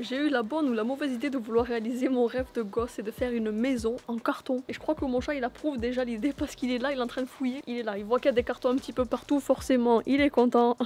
J'ai eu la bonne ou la mauvaise idée de vouloir réaliser mon rêve de gosse et de faire une maison en carton. Et je crois que mon chat il approuve déjà l'idée parce qu'il est là, il est en train de fouiller. Il est là, il voit qu'il y a des cartons un petit peu partout, forcément, il est content.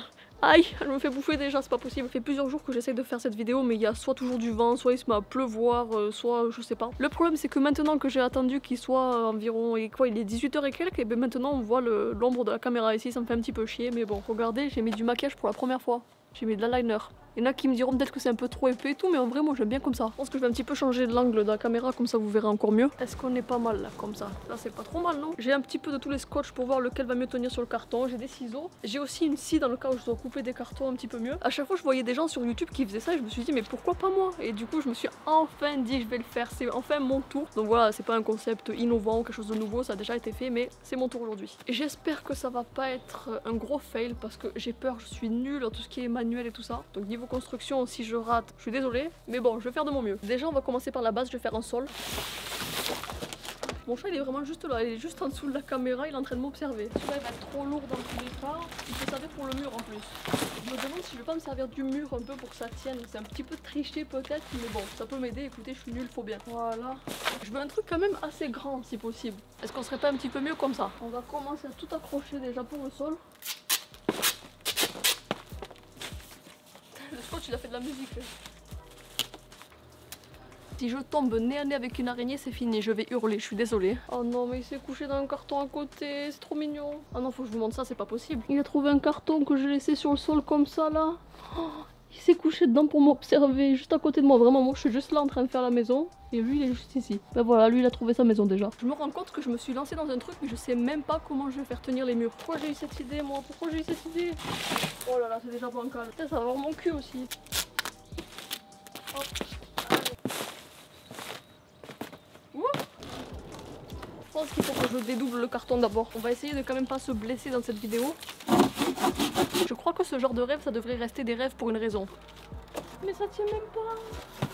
Aïe, elle me fait bouffer déjà, c'est pas possible. Ça fait plusieurs jours que j'essaye de faire cette vidéo, mais il y a soit toujours du vent, soit il se met à pleuvoir, euh, soit je sais pas. Le problème, c'est que maintenant que j'ai attendu qu'il soit environ, et quoi, il est 18h et quelques, et ben maintenant on voit l'ombre de la caméra ici, ça me fait un petit peu chier, mais bon, regardez, j'ai mis du maquillage pour la première fois. J'ai mis de l'eyeliner. Il y en a qui me diront peut-être que c'est un peu trop épais et tout, mais en vrai, moi j'aime bien comme ça. Je pense que je vais un petit peu changer l'angle de la caméra, comme ça vous verrez encore mieux. Est-ce qu'on est pas mal là, comme ça? Là, c'est pas trop mal, non? J'ai un petit peu de tous les scotch pour voir lequel va mieux tenir sur le carton. J'ai des ciseaux. J'ai aussi une scie dans le cas où je dois couper des cartons un petit peu mieux. À chaque fois, je voyais des gens sur YouTube qui faisaient ça et je me suis dit, mais pourquoi pas moi? Et du coup, je me suis enfin dit, je vais le faire. C'est enfin mon tour. Donc voilà, c'est pas un concept innovant ou quelque chose de nouveau, ça a déjà été fait, mais c'est mon tour aujourd'hui. J'espère que ça va pas être un gros fail parce que j'ai peur, je suis nulle en tout ce qui est manuel et tout ça. Construction aussi, je rate, je suis désolée, mais bon, je vais faire de mon mieux. Déjà, on va commencer par la base, je vais faire un sol. Mon chat il est vraiment juste là, il est juste en dessous de la caméra, il est en train de m'observer. Celui-là il va être trop lourd dans tous les il peut servir pour le mur en plus. Je me demande si je vais pas me servir du mur un peu pour que ça tienne. C'est un petit peu triché peut-être, mais bon, ça peut m'aider. Écoutez, je suis nulle, faut bien. Voilà. Je veux un truc quand même assez grand si possible. Est-ce qu'on serait pas un petit peu mieux comme ça? On va commencer à tout accrocher déjà pour le sol. Il a fait de la musique. Si je tombe nez à nez avec une araignée, c'est fini, je vais hurler, je suis désolée. Oh non, mais il s'est couché dans un carton à côté, c'est trop mignon. Oh non, faut que je vous montre ça, c'est pas possible. Il a trouvé un carton que j'ai laissé sur le sol comme ça là. Oh, il s'est couché dedans pour m'observer, juste à côté de moi. Vraiment, moi je suis juste là en train de faire la maison. Et lui, il est juste ici. Ben voilà, lui, il a trouvé sa maison déjà. Je me rends compte que je me suis lancée dans un truc, mais je sais même pas comment je vais faire tenir les murs. Pourquoi j'ai eu cette idée, moi? Pourquoi j'ai eu cette idée? Oh là là, c'est déjà bancal. Peut-être ça va avoir mon cul aussi. Je pense qu'il faut que je dédouble le carton d'abord. On va essayer de quand même pas se blesser dans cette vidéo. Je crois que ce genre de rêve, ça devrait rester des rêves pour une raison. Mais ça tient même pas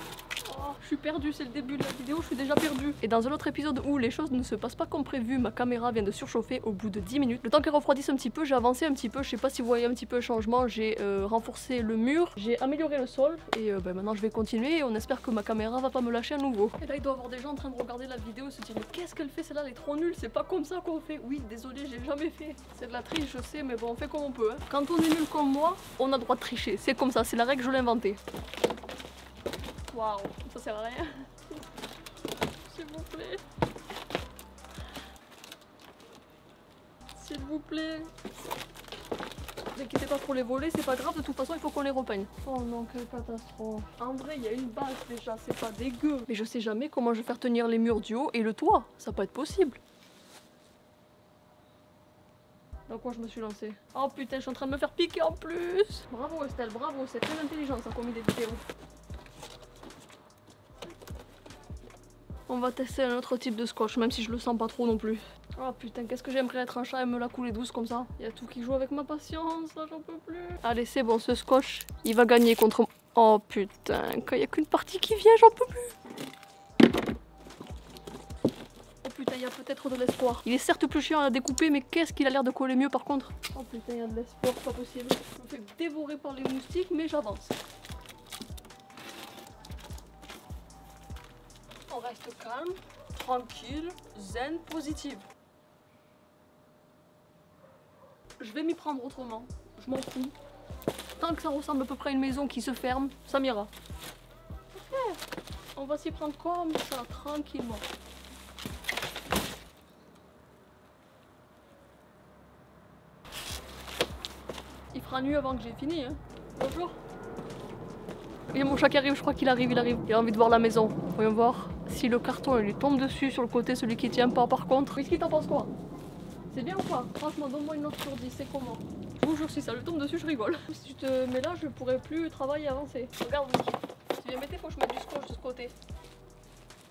suis perdue, c'est le début de la vidéo, je suis déjà perdue. Et dans un autre épisode où les choses ne se passent pas comme prévu, ma caméra vient de surchauffer au bout de 10 minutes. Le temps qu'elle refroidisse un petit peu, j'ai avancé un petit peu, je sais pas si vous voyez un petit peu le changement, j'ai euh, renforcé le mur, j'ai amélioré le sol et euh, ben, maintenant je vais continuer et on espère que ma caméra va pas me lâcher à nouveau. Et là il doit y avoir des gens en train de regarder la vidéo et se dire mais qu'est-ce qu'elle fait celle-là, elle est trop nulle, c'est pas comme ça qu'on fait. Oui, désolé, j'ai jamais fait. C'est de la triche, je sais, mais bon, on fait comme on peut. Hein. Quand on est nul comme moi, on a droit de tricher, c'est comme ça, c'est la règle, je l'ai inventée. Waouh, ça sert à rien. S'il vous plaît. S'il vous plaît. Ne inquiétez pas pour les voler, c'est pas grave, de toute façon il faut qu'on les repeigne. Oh non, quelle catastrophe. En vrai, il y a une base déjà, c'est pas dégueu. Mais je sais jamais comment je vais faire tenir les murs du haut et le toit. Ça peut être possible. Dans quoi je me suis lancée? Oh putain, je suis en train de me faire piquer en plus Bravo Estelle, bravo, c'est très intelligent ça commis des vidéos. On va tester un autre type de scotch, même si je le sens pas trop non plus. Oh putain, qu'est-ce que j'aimerais être un chat et me la couler douce comme ça. Il y a tout qui joue avec ma patience, là j'en peux plus. Allez, c'est bon, ce scotch, il va gagner contre. Oh putain, quand il y a qu'une partie qui vient, j'en peux plus. Oh putain, il y a peut-être de l'espoir. Il est certes plus chiant à découper, mais qu'est-ce qu'il a l'air de coller mieux par contre? Oh putain, il y a de l'espoir, pas possible. Je me fais dévorer par les moustiques, mais j'avance. Calme, tranquille, zen, positive. Je vais m'y prendre autrement. Je m'en fous. Tant que ça ressemble à peu près à une maison qui se ferme, ça m'ira. On va s'y prendre comme ça, tranquillement. Il fera nuit avant que j'ai fini. Hein. Bonjour. Il y a mon chat qui arrive, je crois qu'il arrive, il arrive. Il a envie de voir la maison. Voyons voir si le carton il lui tombe dessus sur le côté, celui qui tient pas par contre. Whisky, t'en penses quoi? C'est bien ou pas Franchement, donne-moi une note sur 10, c'est comment? Je vous jure, si ça lui tombe dessus, je rigole. Si tu te mets là, je pourrais plus travailler et avancer. Regarde, si tu viens mettre, faut que je mette du scotch de ce côté.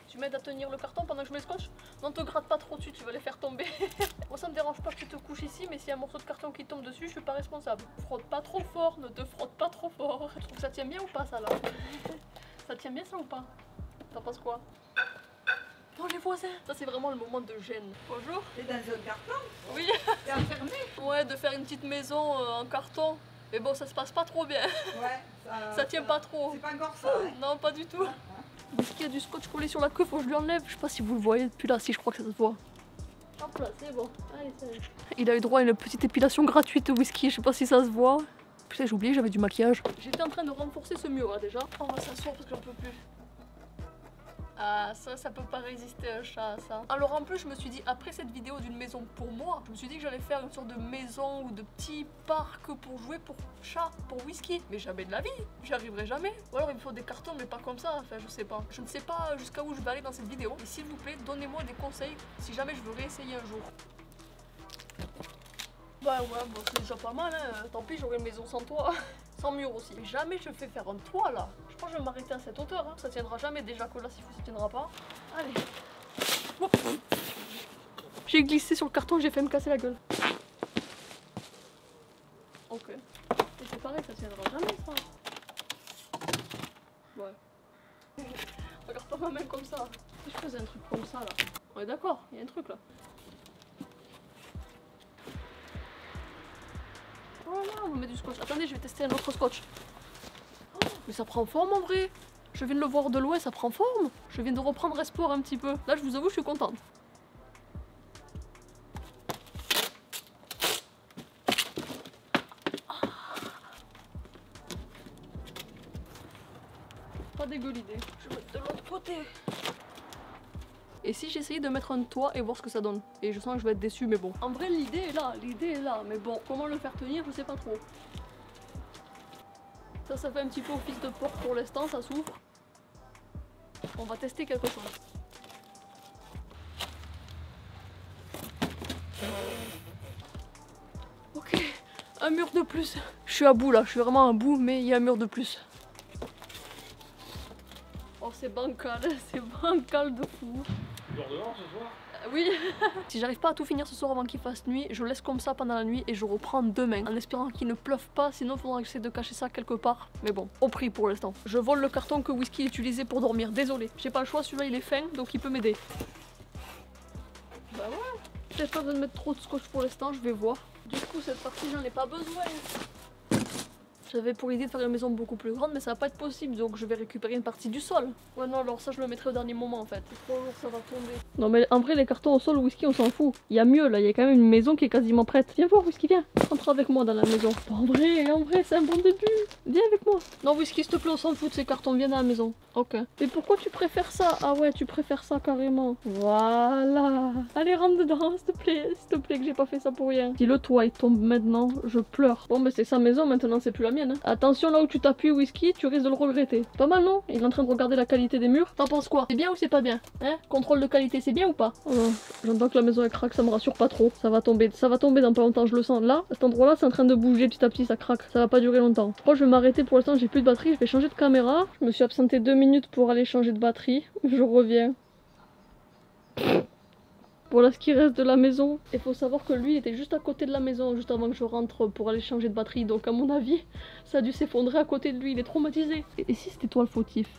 Tu m'aides à tenir le carton pendant que je mets le scotch? Non, te gratte pas trop dessus, tu vas les faire tomber. Moi, ça me dérange pas que tu te couches ici, mais s'il y a un morceau de carton qui tombe dessus, je suis pas responsable. Frotte pas trop fort, ne te frotte pas trop fort. Je trouve que ça tient bien ou pas, ça là? Ça tient bien ça ou pas? T'en penses quoi? Oh les voisins Ça c'est vraiment le moment de gêne. Bonjour T'es dans un carton Oui T'es enfermé Ouais, de faire une petite maison euh, en carton. Mais bon, ça se passe pas trop bien. Ouais, ça, Ça tient pas trop. C'est pas encore ça. hein. Non, pas du tout. Est-ce qu'il y a du scotch collé sur la queue? Faut que je lui enlève. Je sais pas si vous le voyez depuis là. Si, je crois que ça se voit. Hop là, c'est bon. Allez, c'est bon. Il a eu droit à une petite épilation gratuite whisky. Je sais pas si ça se voit. Putain, j'ai oublié, j'avais du maquillage. J'étais en train de renforcer ce mur là déjà. On va s'asseoir parce que j'en peux plus. Ah, ça, ça peut pas résister un chat, ça. Alors en plus, je me suis dit, après cette vidéo d'une maison pour moi, je me suis dit que j'allais faire une sorte de maison ou de petit parc pour jouer pour chat, pour whisky. Mais jamais de la vie, j'y arriverai jamais. Ou alors il me faut des cartons, mais pas comme ça, enfin je sais pas. Je ne sais pas jusqu'à où je vais aller dans cette vidéo. Mais s'il vous plaît, donnez-moi des conseils si jamais je veux réessayer un jour. Bah ouais, bon, c'est déjà pas mal, hein. Tant pis, j'aurai une maison sans toit. Sans mur aussi. Mais jamais je fais faire un toit là. Je pense que je vais m'arrêter à cette hauteur. Hein. Ça tiendra jamais déjà que là, s'il faut, ça tiendra pas. Allez. J'ai glissé sur le carton, j'ai fait me casser la gueule. Ok. Et c'est pareil, ça tiendra jamais ça. Ouais. Regarde pas ma main comme ça. Si je faisais un truc comme ça là. On est d'accord, il y a un truc là. Voilà, on met du scotch. Attendez, je vais tester un autre scotch. Mais ça prend forme en vrai. Je viens de le voir de loin, ça prend forme. Je viens de reprendre espoir un petit peu. Là, je vous avoue, je suis contente. Pas dégueu l'idée. Je vais mettre de l'autre côté. Et si j'essayais de mettre un toit et voir ce que ça donne Et je sens que je vais être déçue, mais bon. En vrai, l'idée est là, l'idée est là. Mais bon, comment le faire tenir, je sais pas trop. Ça, ça fait un petit peu office de porte pour l'instant, ça s'ouvre. On va tester quelque chose. Ok, un mur de plus. Je suis à bout là, je suis vraiment à bout, mais il y a un mur de plus. Oh, c'est bancal, c'est bancal de fou. Oui. si j'arrive pas à tout finir ce soir avant qu'il fasse nuit, je laisse comme ça pendant la nuit et je reprends demain en espérant qu'il ne pleuve pas, sinon il faudra j'essaie de cacher ça quelque part. Mais bon, au prix pour l'instant. Je vole le carton que Whisky utilisait pour dormir, désolé. J'ai pas le choix, celui-là il est fin, donc il peut m'aider. Bah ouais. Peut-être pas de mettre trop de scotch pour l'instant, je vais voir. Du coup, cette partie j'en ai pas besoin. J'avais pour l'idée de faire une maison beaucoup plus grande, mais ça va pas être possible, donc je vais récupérer une partie du sol. Ouais, non, alors ça, je le mettrai au dernier moment en fait. Trop lourd, ça va tomber. Non, mais en vrai, les cartons au sol, whisky, on s'en fout. Il y a mieux là, il y a quand même une maison qui est quasiment prête. Viens voir, whisky, viens. Rentre avec moi dans la maison. En vrai, en vrai, c'est un bon début. Viens avec moi. Non, whisky, s'il te plaît, on s'en fout de ces cartons, viens dans la maison. Ok. Mais pourquoi tu préfères ça? Ah ouais, tu préfères ça carrément. Voilà. Allez, rentre dedans, s'il te plaît, s'il te plaît, que j'ai pas fait ça pour rien. Si le toit il tombe maintenant, je pleure. Bon, mais c'est sa maison maintenant, c'est plus la hein. Attention là où tu t'appuies, whisky, tu risques de le regretter. Pas mal, non? Il est en train de regarder la qualité des murs. T'en penses quoi? C'est bien ou c'est pas bien? Hein? Contrôle de qualité, c'est bien ou pas? Oh. J'entends que la maison elle craque, ça me rassure pas trop. Ça va tomber, ça va tomber dans pas longtemps, je le sens. Là, cet endroit-là, c'est en train de bouger petit à petit, ça craque. Ça va pas durer longtemps. Je crois que je vais m'arrêter pour l'instant, j'ai plus de batterie, je vais changer de caméra. Je me suis absenté deux minutes pour aller changer de batterie. Je reviens. Voilà ce qui reste de la maison. Il faut savoir que lui il était juste à côté de la maison, juste avant que je rentre pour aller changer de batterie. Donc à mon avis, ça a dû s'effondrer à côté de lui. Il est traumatisé. Et, et si c'était toi le fautif?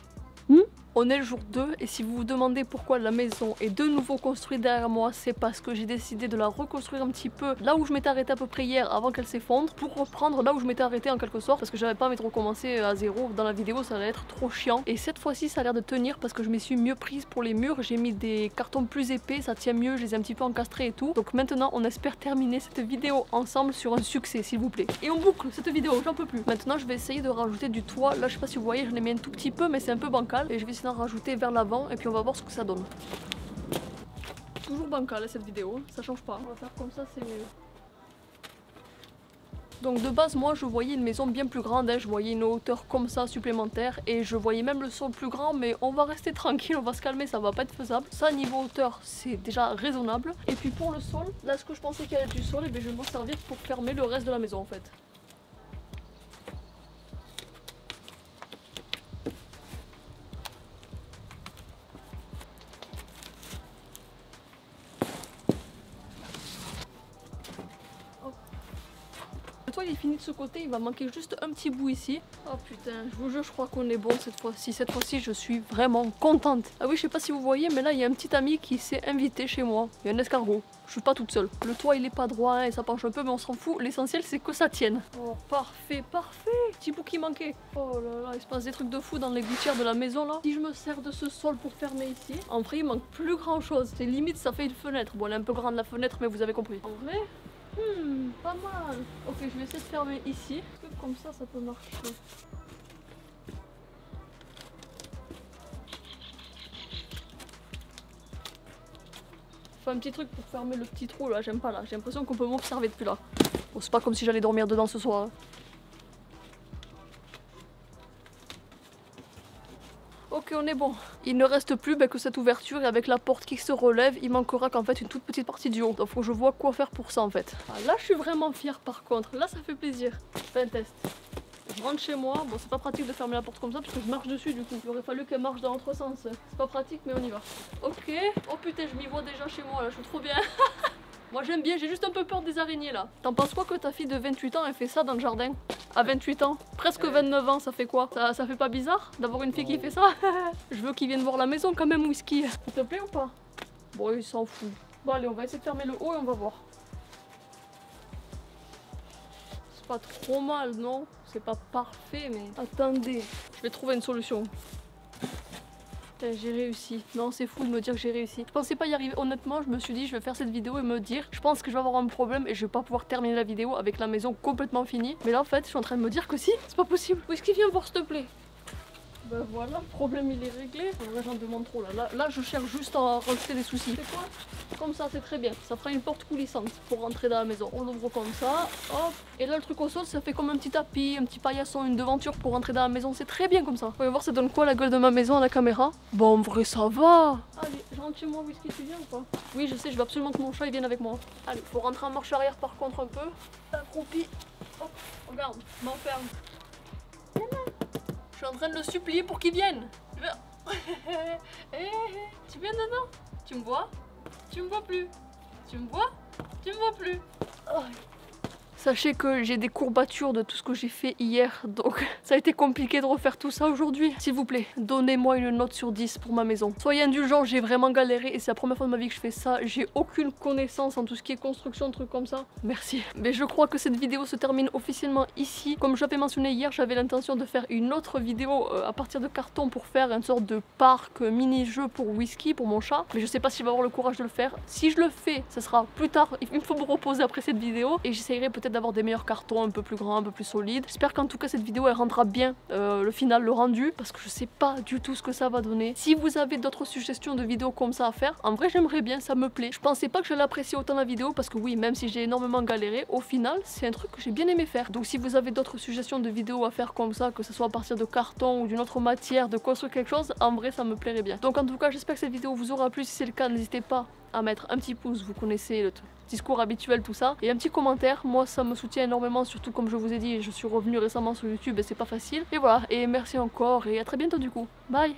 Hmm? On est le jour 2 et si vous vous demandez pourquoi la maison est de nouveau construite derrière moi, c'est parce que j'ai décidé de la reconstruire un petit peu là où je m'étais arrêté à peu près hier avant qu'elle s'effondre pour reprendre là où je m'étais arrêté en quelque sorte parce que j'avais pas envie de recommencer à zéro dans la vidéo, ça allait être trop chiant. Et cette fois-ci ça a l'air de tenir parce que je m'y suis mieux prise pour les murs, j'ai mis des cartons plus épais, ça tient mieux, je les ai un petit peu encastrés et tout. Donc maintenant on espère terminer cette vidéo ensemble sur un succès s'il vous plaît. Et on boucle cette vidéo, j'en peux plus. Maintenant je vais essayer de rajouter du toit, là je sais pas si vous voyez, j'en ai mis un tout petit peu mais c'est un peu bancal et je vais essayer rajouter vers l'avant et puis on va voir ce que ça donne. Toujours bancal hein, cette vidéo, ça change pas. On va faire comme ça, c'est mieux. Donc de base, moi je voyais une maison bien plus grande, hein. je voyais une hauteur comme ça supplémentaire et je voyais même le sol plus grand, mais on va rester tranquille, on va se calmer, ça va pas être faisable. Ça, niveau hauteur, c'est déjà raisonnable. Et puis pour le sol, là ce que je pensais qu'il y avait du sol, et bien je vais m'en servir pour fermer le reste de la maison en fait. Il est fini de ce côté, il va manquer juste un petit bout ici. Oh putain, je vous jure, je crois qu'on est bon cette fois-ci. Cette fois-ci, je suis vraiment contente. Ah oui, je sais pas si vous voyez, mais là, il y a un petit ami qui s'est invité chez moi. Il y a un escargot. Je suis pas toute seule. Le toit il est pas droit hein, et ça penche un peu mais on s'en fout. L'essentiel c'est que ça tienne. Oh parfait, parfait. Petit bout qui manquait. Oh là là, il se passe des trucs de fou dans les gouttières de la maison là. Si je me sers de ce sol pour fermer ici, en vrai il manque plus grand chose. C'est limite ça fait une fenêtre. Bon elle est un peu grande la fenêtre mais vous avez compris. En vrai, hmm, pas mal. Ok je vais essayer de fermer ici. Comme ça ça peut marcher. un petit truc pour fermer le petit trou là, j'aime pas là. J'ai l'impression qu'on peut m'observer depuis là. Bon, c'est pas comme si j'allais dormir dedans ce soir. Hein. Ok, on est bon. Il ne reste plus ben, que cette ouverture et avec la porte qui se relève, il manquera qu'en fait une toute petite partie du haut. Donc faut je vois quoi faire pour ça en fait. Ah, là, je suis vraiment fière par contre. Là, ça fait plaisir. Fais un test. Je rentre chez moi. Bon, c'est pas pratique de fermer la porte comme ça parce que je marche dessus du coup. Il aurait fallu qu'elle marche dans l'autre sens. C'est pas pratique, mais on y va. Ok. Oh putain, je m'y vois déjà chez moi là. Je suis trop bien. Moi j'aime bien, j'ai juste un peu peur des araignées là. T'en penses quoi que ta fille de 28 ans elle fait ça dans le jardin? À 28 ans? Presque 29 ans, ça fait quoi? Ça, ça fait pas bizarre d'avoir une fille qui fait ça? Je veux qu'il vienne voir la maison quand même, Whisky. S'il te plaît ou pas? Bon, il s'en fout. Bon allez, on va essayer de fermer le haut et on va voir. Pas trop mal, non? C'est pas parfait, mais attendez, je vais trouver une solution. J'ai réussi. Non, c'est fou de me dire que j'ai réussi. Je pensais pas y arriver. Honnêtement, je me suis dit, je vais faire cette vidéo et me dire, je pense que je vais avoir un problème et je vais pas pouvoir terminer la vidéo avec la maison complètement finie. Mais là, en fait, je suis en train de me dire que si, c'est pas possible. Où est-ce qu'il vient voir, s'il te plaît? Ben voilà, le problème il est réglé. En j'en demande trop là. là. je cherche juste à rajouter des soucis. C'est quoi? Comme ça, c'est très bien. Ça fera une porte coulissante pour rentrer dans la maison. On l'ouvre comme ça. Hop. Et là, le truc au sol, ça fait comme un petit tapis, un petit paillasson, une devanture pour rentrer dans la maison. C'est très bien comme ça. Vous pouvez voir, ça donne quoi la gueule de ma maison à la caméra? Bon, en vrai, ça va. Allez, je rentre chez moi. Whisky, tu viens ou pas? Oui, je sais, je veux absolument que mon chat il vienne avec moi. Allez, faut rentrer en marche arrière par contre un peu. Accroupi. Hop, regarde, m'enferme. Je suis en train de le supplier pour qu'il vienne. Tu viens dedans Tu me vois? Tu me vois plus? Tu me vois? Tu me vois plus? Oh. Sachez que j'ai des courbatures de tout ce que j'ai fait hier, donc ça a été compliqué de refaire tout ça aujourd'hui. S'il vous plaît, donnez-moi une note sur 10 pour ma maison. Soyez indulgents, j'ai vraiment galéré et c'est la première fois de ma vie que je fais ça. J'ai aucune connaissance en tout ce qui est construction, trucs comme ça. Merci. Mais je crois que cette vidéo se termine officiellement ici. Comme j'avais mentionné hier, j'avais l'intention de faire une autre vidéo euh, à partir de carton pour faire une sorte de parc mini-jeu pour Whisky, pour mon chat. Mais je sais pas si je vais avoir le courage de le faire. Si je le fais, ce sera plus tard. Il faut me reposer après cette vidéo et j'essayerai peut-être d'avoir des meilleurs cartons un peu plus grands, un peu plus solides. J'espère qu'en tout cas cette vidéo elle rendra bien euh, le final, le rendu, parce que je sais pas du tout ce que ça va donner. Si vous avez d'autres suggestions de vidéos comme ça à faire, en vrai j'aimerais bien, ça me plaît. Je pensais pas que j'allais apprécier autant la vidéo, parce que oui, même si j'ai énormément galéré, au final c'est un truc que j'ai bien aimé faire. Donc si vous avez d'autres suggestions de vidéos à faire comme ça, que ce soit à partir de carton ou d'une autre matière, de construire quelque chose, en vrai ça me plairait bien. Donc en tout cas j'espère que cette vidéo vous aura plu, si c'est le cas n'hésitez pas à mettre un petit pouce, vous connaissez le discours habituel, tout ça. Et un petit commentaire, moi ça me soutient énormément, surtout comme je vous ai dit, je suis revenue récemment sur YouTube et c'est pas facile. Et voilà, et merci encore et à très bientôt du coup. Bye